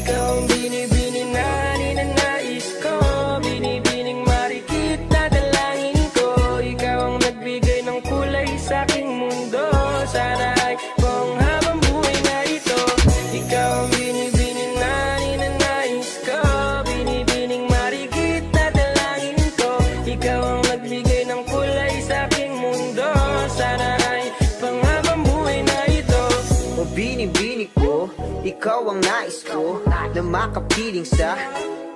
Ikaw ang binibini na ninanais ko. Binibining marikit na dalangin ko. Ikaw nagbigay ng kulay sa aking mundo. Sana ay buong habang na ito. Ikaw ang binibini na ninanais ko. Binibining marikit na dalangin ko. Ikaw nagbigay ng kulay sa aking mundo. Sana ikaw ang nais ko Na makapiling sa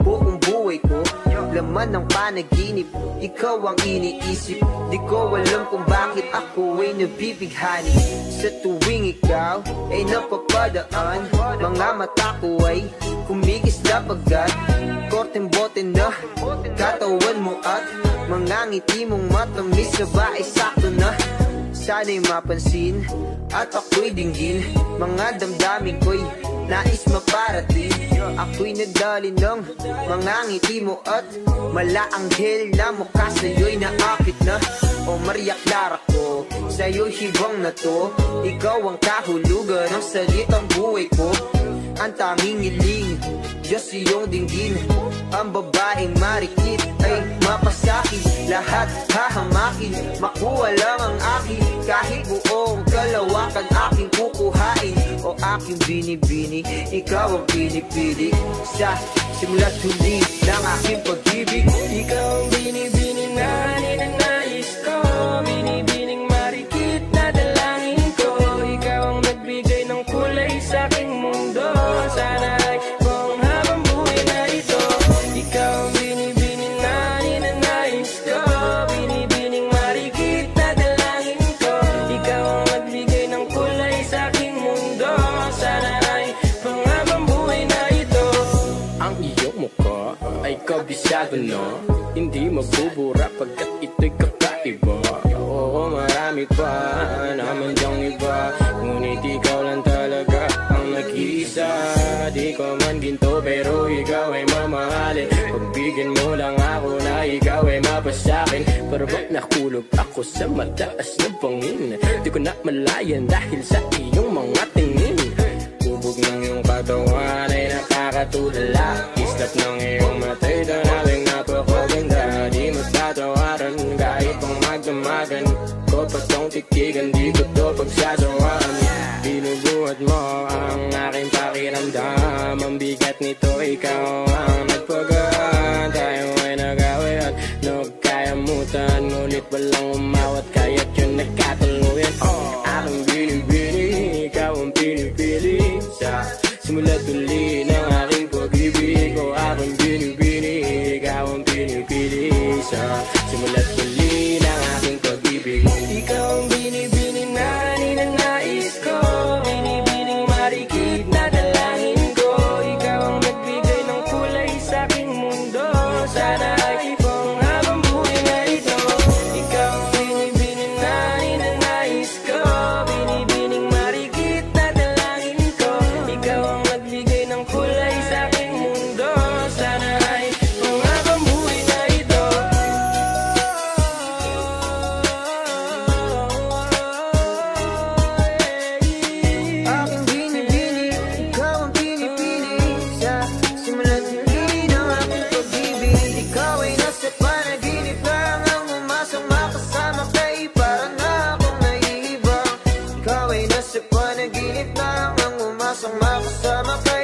buong buhay ko. Laman ng panaginip, ikaw ang iniisip. Di ko alam kung bakit ako ay nabibighani. Sa tuwing ikaw ay napapadaan Mga mata ko ay kumikis na pagkat Korteng bote na katawan mo at Mga ngiti mong matamis na ba ay sakto na? Sana'y mapansin at ako'y dinggin. Mga damdamin ko'y nais maparating. Ako'y nadali ng mga ngiti mo at Malaanghel na mukha sa'yo'y naakit na. O Maria Clara ko, sa'yo'y hibang na to. Ikaw ang kahulugan ng salitang buhay ko. Ang tanging iling, Diyos iyong dinggin. Ang babaeng marikit ay mapasakit. Lahat hahamakin, makuha lang ang akin Kahit buong kalawakan aking kukuhain O aking binibini, ikaw ang pinipili Sa simula't huli ng aking pag-ibig. Ikaw ang binibini na ninanais ko Binibining kabisado na Hindi mabubura pagkat ito'y kakaiba. Oo, marami pa naman diyang iba. Ngunit ikaw lang talaga ang nag-iisa. Di ko man ginto pero ikaw ay mamahalin. Pagbigyan mo lang ako na ikaw ay mapasakin. Pero ba't nakulog ako sa mataas na bangin? Di ko na malayan dahil sa iyong mga tingin. Bubog ng iyong katawan ay nakakatulala Islap ng iyong matay Tanawing napakaganda Di matatawaran kahit pang magdamagan Ko pa tong titigan Di ko to pagsasawaan. Binubuhat mo ang aking pakiramdam. Ang bigat nito ikaw ang nagpagaan Tayo ay nagawi at nagkayamutan Ngunit walang umawat kaya't pinipilit siya. Simulat summer place.